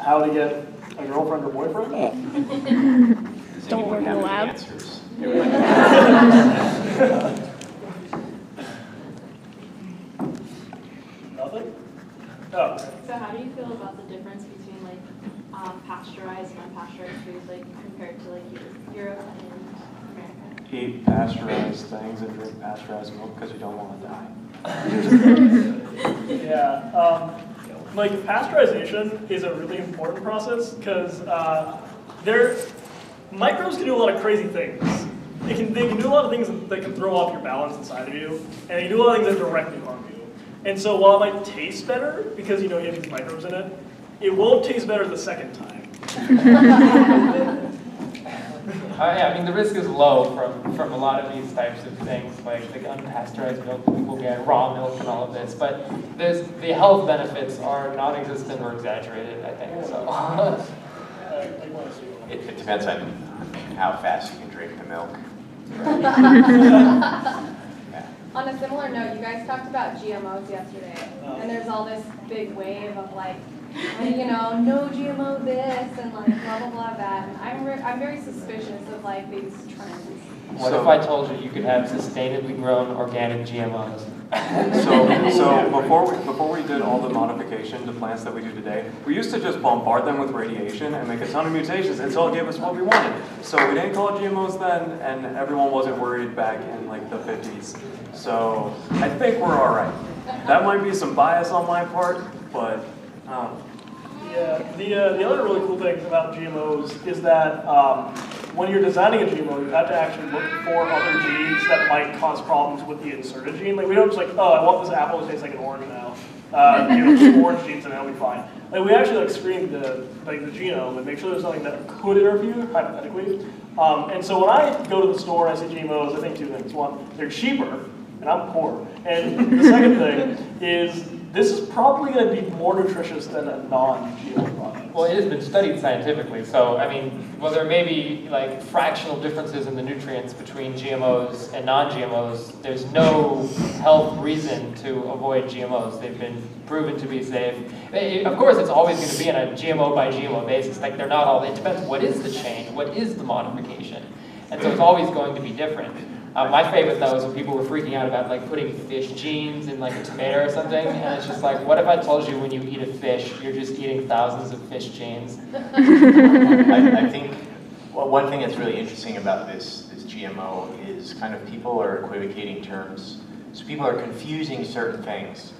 how to get a girlfriend or boyfriend. Does Don't anyone work have any allowed. Nothing? Oh, So how do you feel about the difference between like um, pasteurized and unpasteurized foods, like compared to like Eu- Europe and America? Eat pasteurized things and drink pasteurized milk because you don't want to die. yeah. Um, like pasteurization is a really important process because uh, microbes can do a lot of crazy things. They can, they can do a lot of things that can throw off your balance inside of you, and they can do a lot of things that directly harm you. And so while it might taste better because you know you have these microbes in it, it won't taste better the second time. Uh, yeah, I mean, the risk is low from, from a lot of these types of things, like the unpasteurized milk that people get, raw milk and all of this, but there's, the health benefits are non-existent or exaggerated, I think, so. Uh, like, what else do you want? It, it depends on how fast you can drink the milk. Yeah. On a similar note, you guys talked about GMOs yesterday, Oh. and there's all this big wave of like, you know, no GMO this and like blah blah blah that. And I'm re- I'm very suspicious of like these trends. What if I told you you could have sustainably grown organic GMOs? So, so before we, before we did all the modification to plants that we do today, we used to just bombard them with radiation and make a ton of mutations until it gave us what we wanted. So we didn't call it GMOs then, and everyone wasn't worried back in like the 50s. So I think we're all right. That might be some bias on my part, but um, Yeah, the, uh, the other really cool thing about GMOs is that um, when you're designing a GMO, you have to actually look for other genes that might cause problems with the inserted gene. Like we don't just like, oh, I want this apple to taste like an orange now. Uh, you know, two orange genes and that'll be fine. Like we actually like screen the like the genome and make sure there's nothing that could interfere hypothetically. Um, and so when I go to the store and I see GMOs, I think two things. One, they're cheaper, and I'm poor. And the second thing is this is probably going to be more nutritious than a non-GMO product. Well, it has been studied scientifically, so I mean, well, there may be like fractional differences in the nutrients between GMOs and non-GMOs, there's no health reason to avoid GMOs. They've been proven to be safe. Eh, Of course, it's always going to be on a GMO by GMO basis. Like they're not all. It depends. What is the change? What is the modification? And so it's always going to be different. Uh, my favorite though is when people were freaking out about like putting fish genes in like a tomato or something, and it's just like, what if I told you when you eat a fish, you're just eating thousands of fish genes? I, I think, well, one thing that's really interesting about this, this GMO is kind of people are equivocating terms. So people are confusing certain things.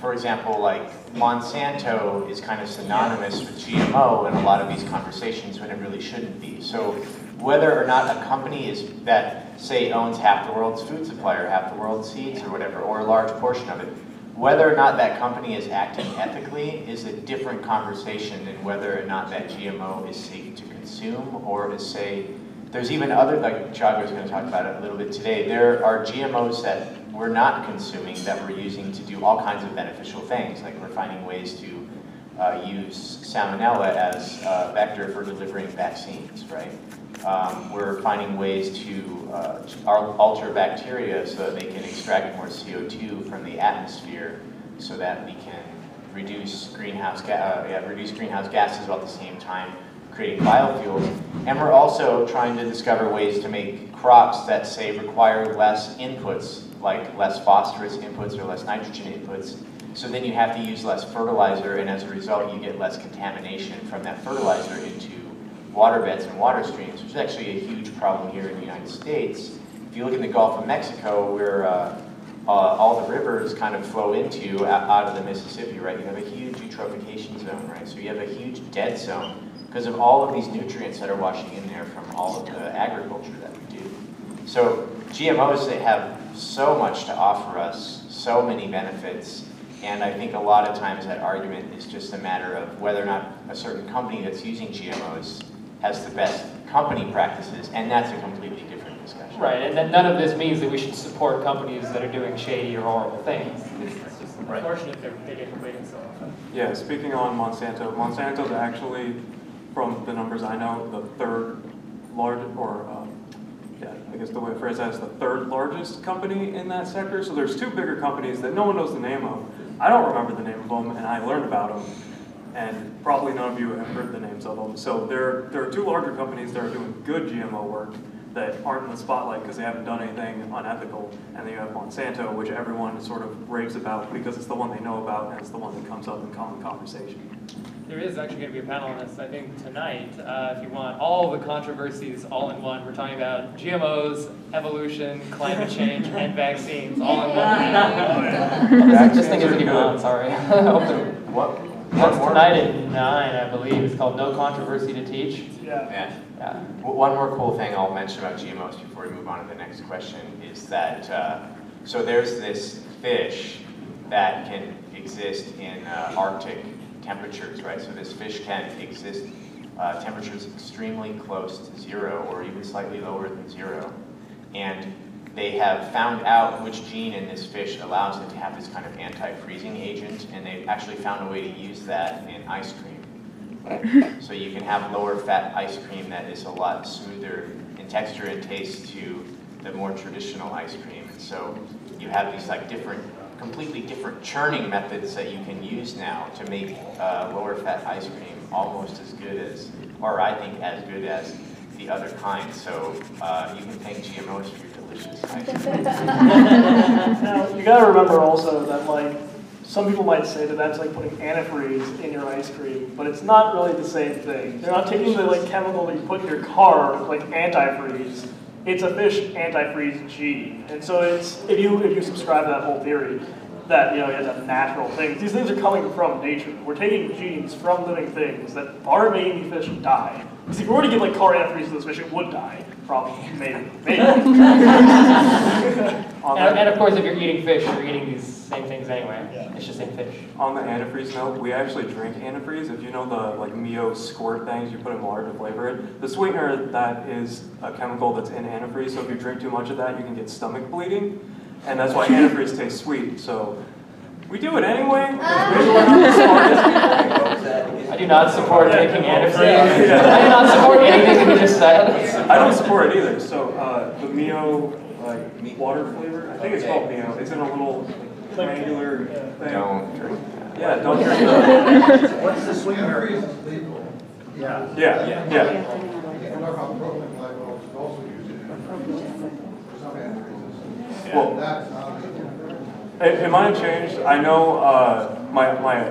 For example, like Monsanto is kind of synonymous with GMO in a lot of these conversations when it really shouldn't be. So whether or not a company is that say owns half the world's food supply or half the world's seeds or whatever, or a large portion of it, whether or not that company is acting ethically is a different conversation than whether or not that GMO is safe to consume or to say, there's even other, like Thiago was going to talk about it a little bit today, there are GMOs that we're not consuming that we're using to do all kinds of beneficial things, like we're finding ways to uh, use salmonella as a vector for delivering vaccines, right? Um, we're finding ways to uh, al- alter bacteria so that they can extract more CO2 from the atmosphere so that we can reduce greenhouse, ga- uh, yeah, reduce greenhouse gases while at the same time creating biofuels. And we're also trying to discover ways to make crops that say require less inputs, like less phosphorus inputs or less nitrogen inputs. So then you have to use less fertilizer and as a result you get less contamination from that fertilizer into water beds and water streams, which is actually a huge problem here in the United States. If you look in the Gulf of Mexico, where uh, uh, all the rivers kind of flow into out of the Mississippi, right? You have a huge eutrophication zone, right? So you have a huge dead zone because of all of these nutrients that are washing in there from all of the agriculture that we do. So GMOs, they have so much to offer us, so many benefits, and I think a lot of times that argument is just a matter of whether or not a certain company that's using GMOs has the best company practices, and that's a completely different discussion. Right, and then none of this means that we should support companies that are doing shady or horrible things. It's it's just Right. unfortunate they're, they get rated so often. yeah, speaking on Monsanto, Monsanto's actually, from the numbers I know, the third largest or, uh, yeah, I guess the way to phrase that is the third largest company in that sector. So there's two bigger companies that no one knows the name of. I don't remember the name of them, and I learned about them. and probably none of you have heard the names of them. So there, there are two larger companies that are doing good GMO work that aren't in the spotlight because they haven't done anything unethical. And then you have Monsanto, which everyone sort of raves about because it's the one they know about and it's the one that comes up in common conversation. There is actually going to be a panel on this, I think, tonight. Uh, if you want all the controversies all in one, we're talking about GMOs, evolution, climate change, and vaccines all in one. This, this thing isn't even on, sorry. Open. What? That's one more- tonight at nine, I believe. It's called No Controversy to Teach. Yeah. Yeah. Yeah. W- One more cool thing I'll mention about GMOs before we move on to the next question is that, uh, so there's this fish that can exist in uh, Arctic temperatures, right? So this fish can exist uh, temperatures extremely close to zero or even slightly lower than zero. And they have found out which gene in this fish allows it to have this kind of anti-freezing agent, and they've actually found a way to use that in ice cream. So you can have lower fat ice cream that is a lot smoother in texture and taste to the more traditional ice cream. And so you have these like different, completely different churning methods that you can use now to make uh, lower fat ice cream almost as good as, or I think as good as the other kind. So uh, you can thank GMOs for your delicious ice cream. Now, you gotta remember also that like, some people might say that that's like putting antifreeze in your ice cream, but it's not really the same thing. They're not taking the like chemical that you put in your car, like antifreeze. It's a fish antifreeze gene. And so it's, if you, if you subscribe to that whole theory, that, you know, to have natural things, these things are coming from nature. We're taking genes from living things that are making the fish die. Because if we were to give like car antifreeze to this fish, it would die, probably, maybe, maybe. And, and of course, if you're eating fish, you're eating these same things anyway. Yeah. It's just in fish. on the antifreeze note, we actually drink antifreeze. If you know the like Mio squirt things you put in water to flavor it, the sweetener that is a chemical that's in antifreeze. So if you drink too much of that, you can get stomach bleeding, and that's why antifreeze tastes sweet. So we do it anyway. 'Cause Maybe we're not the smartest. I do not support Yeah. taking antifreeze. Yeah. I do not support anything that you just said. I don't support it either. So uh, the Mio like water flavor, I think it's called Mio. It's in a little triangular thing. Don't drink that. Yeah, don't drink that. What's the sweetener? Yeah. Yeah, yeah. What about propylene glycol is also used in for some antifreezes? Well, That's not. It, it might have changed. I know uh, my, my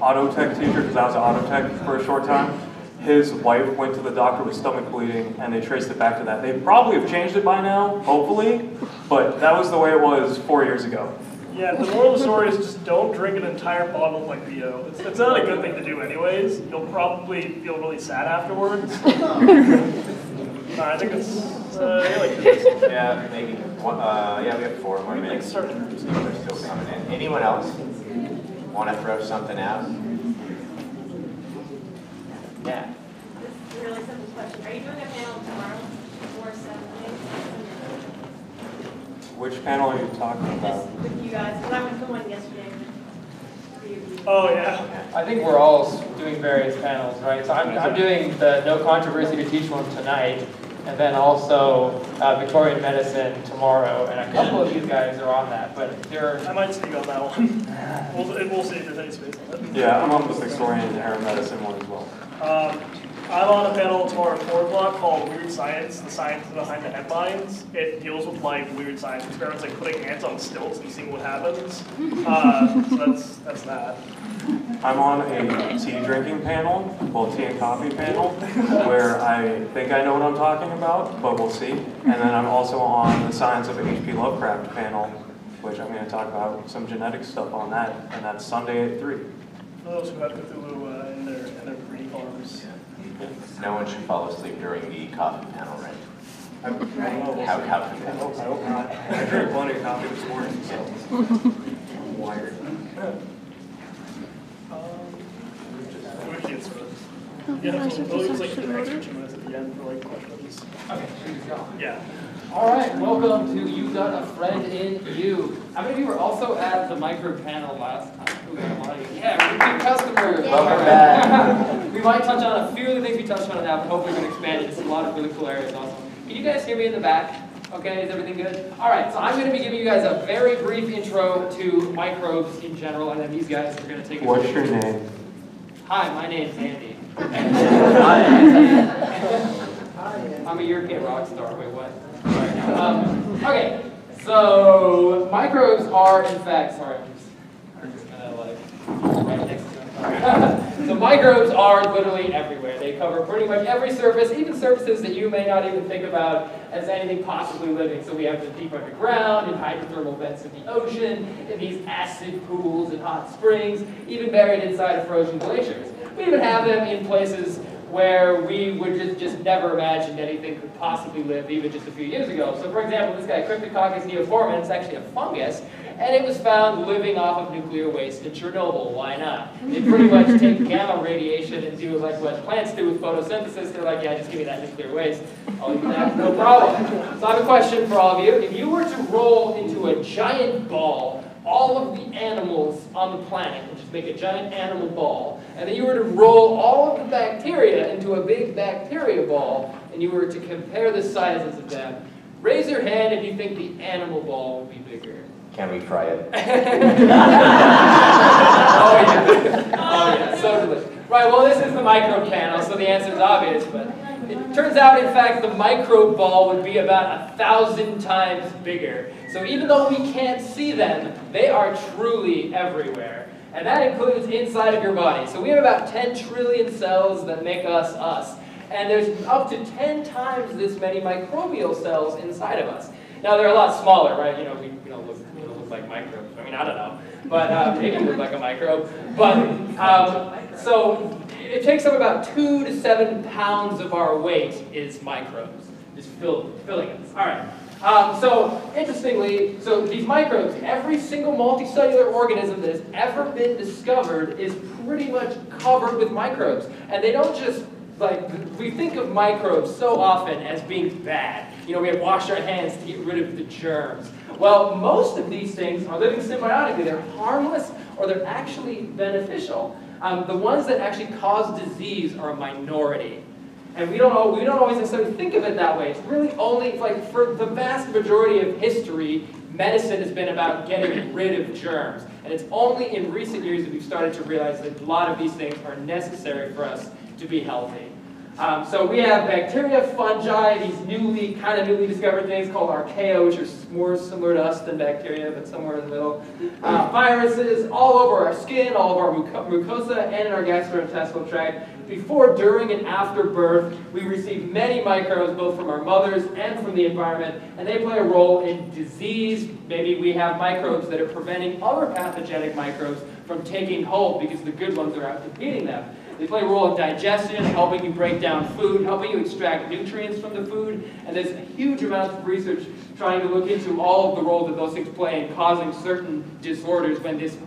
auto tech teacher, because I was an auto tech for a short time, his wife went to the doctor with stomach bleeding and they traced it back to that. They probably have changed it by now, hopefully, but that was the way it was four years ago. Yeah, the moral of the story is just don't drink an entire bottle of like Mio. It's, it's not a good thing to do anyways. You'll probably feel really sad afterwards. Uh, I think it's, uh, yeah, like, it's Yeah, maybe. One, uh, yeah, we have four more like minutes. starting. They're still coming in. Anyone else want to throw something out? Yeah. This is a really simple question. Are you doing a panel tomorrow or Saturday? Which panel are you talking Just about? with you guys, because I went to one yesterday. Oh, yeah. I think we're all doing various panels, right? So I'm, I'm doing the No Controversy to Teach one tonight, and then also uh, Victorian Medicine tomorrow, and a couple of you guys are on that, but there I might sneak on that one. We'll, we'll see if there's any space on it. Yeah, I'm on the Victorian and Hair Medicine one as well. Um, I'm on a panel tomorrow at four o'clock called Weird Science, the science behind the headlines. It deals with like weird science experiments, like putting ants on stilts and seeing what happens. Uh, so that's, that's that. I'm on a tea drinking panel, well, tea and coffee panel, where I think I know what I'm talking about, but we'll see. And then I'm also on the Science of H.P. Lovecraft panel, which I'm going to talk about some genetic stuff on that, and that's Sunday at 3. For those who have Cthulhu uh, in their, in their green farms. No one should fall asleep during the coffee panel, right? I I don't know. How, how I could hope, I that? hope not. I drank plenty of coffee this morning, so I'm wired. Um, we should Yeah, so we'll use like an extra two minutes at the end for like questions. okay, shoot, go. Yeah. All right, welcome to You Got a Friend in You. How many of you were also at the micro panel last time? Who got a lot? Yeah, repeat customers. Welcome back. We might touch on a few of the things we touched on now, but hopefully we can expand it to a lot of really cool areas also. Can you guys hear me in the back? Okay, is everything good? All right, so I'm going to be giving you guys a very brief intro to microbes in general, and then these guys are going to take it. What's your name? Hi, my name's Andy. Hi. I'm a European rock star. Wait, what? Sorry. Um, okay, so microbes are, in fact, sorry, I'm just, I'm just gonna like right next to them. so microbes are literally everywhere. They cover pretty much every surface, even surfaces that you may not even think about as anything possibly living. So we have them deep underground, in hydrothermal vents in the ocean, in these acid pools and hot springs, even buried inside of frozen glaciers. We even have them in places where we would just, just never imagined anything could possibly live even just a few years ago. So for example, this guy, Cryptococcus neoformans, actually a fungus, and it was found living off of nuclear waste in Chernobyl. Why not? They pretty much take gamma radiation and do like what plants do with photosynthesis. They're like, yeah, just give me that nuclear waste. I'll eat that, no problem. So I have a question for all of you. If you were to roll into a giant ball all of the animals on the planet and just make a giant animal ball, and then you were to roll all of the bacteria into a big bacteria ball, and you were to compare the sizes of them, raise your hand if you think the animal ball would be bigger. Can we try it? oh yeah, oh yeah, so delicious. Right, well this is the micro panel, so the answer is obvious, but it turns out, in fact, the micro ball would be about a thousand times bigger. So even though we can't see them, they are truly everywhere. And that includes inside of your body. So we have about 10 trillion cells that make us us. And there's up to 10 times this many microbial cells inside of us. Now they're a lot smaller, right? You know, we, we don't look, like microbes. I mean, I don't know. But uh, maybe look like a microbe. But um, so it takes up about two to seven pounds of our weight is microbes, is fill, filling us. All right. Um, so interestingly, so these microbes, every single multicellular organism that has ever been discovered is pretty much covered with microbes. And they don't just like we think of microbes so often as being bad. You know, we have to wash our hands to get rid of the germs. Well, most of these things are living symbiotically. They're harmless or they're actually beneficial. Um, the ones that actually cause disease are a minority. And we don't, we don't always necessarily think of it that way. It's really only, like, for the vast majority of history, medicine has been about getting rid of germs. And it's only in recent years that we've started to realize that a lot of these things are necessary for us to be healthy. Um, so we have bacteria, fungi, these newly, kind of newly discovered things called archaea, which are more similar to us than bacteria, but somewhere in the middle. Uh, viruses all over our skin, all of our mucosa, and in our gastrointestinal tract. Before, during, and after birth, we receive many microbes, both from our mothers and from the environment, and they play a role in disease. Maybe we have microbes that are preventing other pathogenic microbes from taking hold because the good ones are out competing them. They play a role in digestion, helping you break down food, helping you extract nutrients from the food, and there's a huge amount of research trying to look into all of the role that those things play in causing certain disorders when this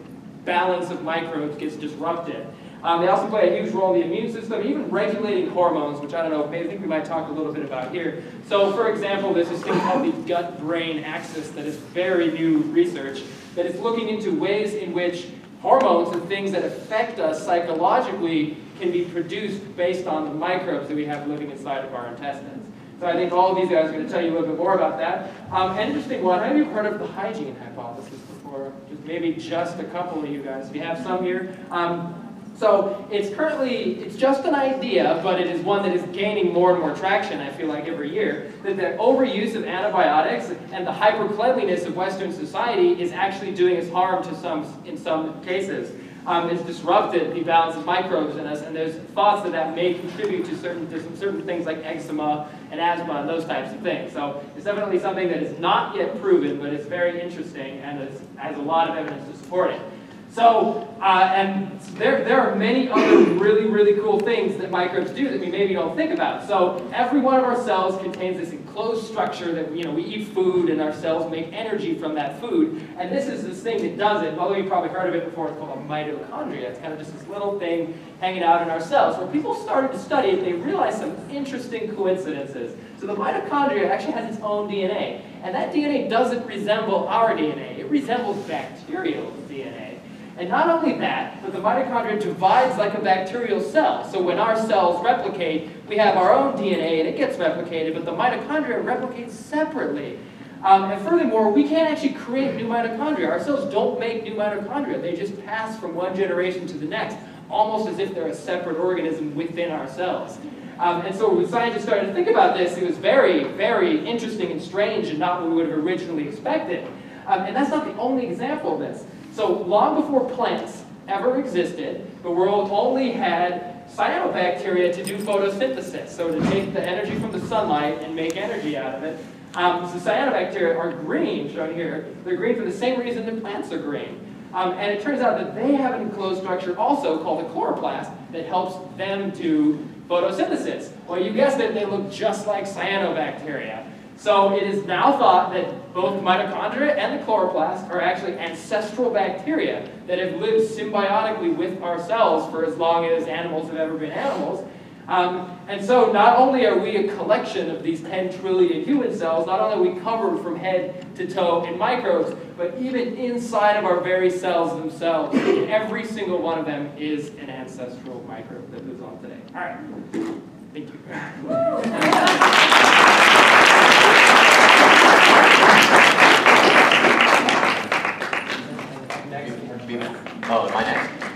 balance of microbes gets disrupted. Um, they also play a huge role in the immune system, even regulating hormones, which I don't know, maybe I think we might talk a little bit about here. So, for example, there's this thing called the gut-brain axis that is very new research that is looking into ways in which hormones and things that affect us psychologically can be produced based on the microbes that we have living inside of our intestines. So I think all of these guys are going to tell you a little bit more about that. Um, interesting one, have you heard of the hygiene hypothesis before? Just maybe just a couple of you guys. We have some here. Um, so it's currently, it's just an idea, but it is one that is gaining more and more traction, I feel like, every year, that the overuse of antibiotics and the hypercleanliness of Western society is actually doing us harm to some, in some cases. Um, it's disrupted the balance of microbes in us, and there's thoughts that that may contribute to certain, to certain things like eczema and asthma and those types of things. So it's definitely something that is not yet proven, but it's very interesting and has a lot of evidence to support it. So, uh, and there, there are many other really, really cool things that microbes do that we maybe don't think about. So every one of our cells contains this enclosed structure that, you know, we eat food and our cells make energy from that food. And this is this thing that does it, although you've probably heard of it before, it's called a mitochondria. It's kind of just this little thing hanging out in our cells. When people started to study it, they realized some interesting coincidences. So the mitochondria actually has its own DNA. And that DNA doesn't resemble our DNA. It resembles bacterial DNA. And not only that, but the mitochondria divides like a bacterial cell. So when our cells replicate, we have our own DNA and it gets replicated, but the mitochondria replicates separately. Um, and furthermore, we can't actually create new mitochondria. Our cells don't make new mitochondria. They just pass from one generation to the next. almost as if they're a separate organism within ourselves. Um, and so when scientists started to think about this, it was very, very interesting and strange and not what we would have originally expected. Um, and that's not the only example of this. So long before plants ever existed, the world only had cyanobacteria to do photosynthesis, so to take the energy from the sunlight and make energy out of it. Um, so cyanobacteria are green, shown here. They're green for the same reason that plants are green. Um, and it turns out that they have an enclosed structure also called a chloroplast that helps them do photosynthesis. Well, you guessed it, they look just like cyanobacteria. So it is now thought that both mitochondria and the chloroplast are actually ancestral bacteria that have lived symbiotically with our cells for as long as animals have ever been animals. Um, and so not only are we a collection of these 10 trillion human cells, not only are we covered from head to toe in microbes, but even inside of our very cells themselves, every single one of them is an ancestral microbe that lives on today. All right. Thank you. Oh, am I next?